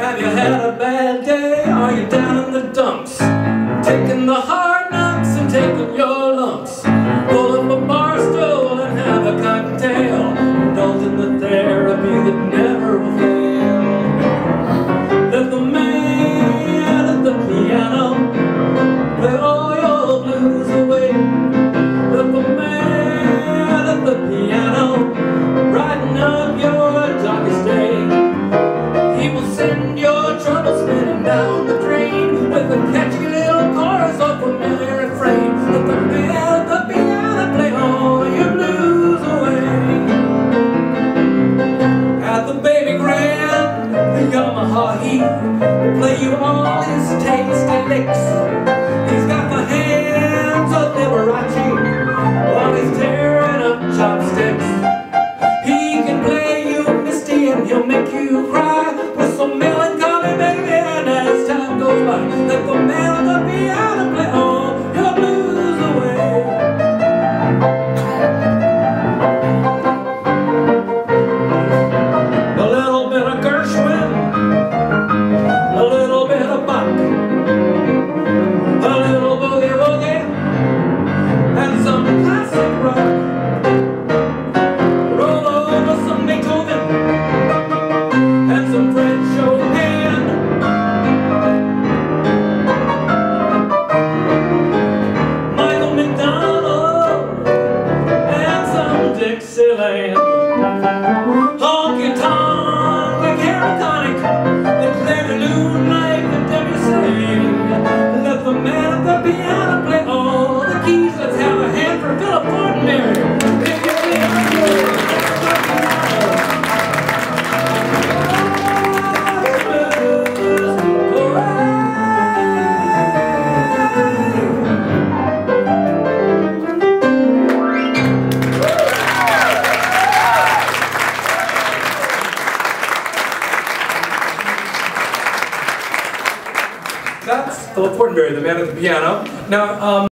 Have you had a bad day? Are you down in the dumps? Taking the hard knocks and taking your lumps. play you all his tasty licks. friend. Honky tonk. That's Philip Fortenberry, the man at the piano. Now. Um,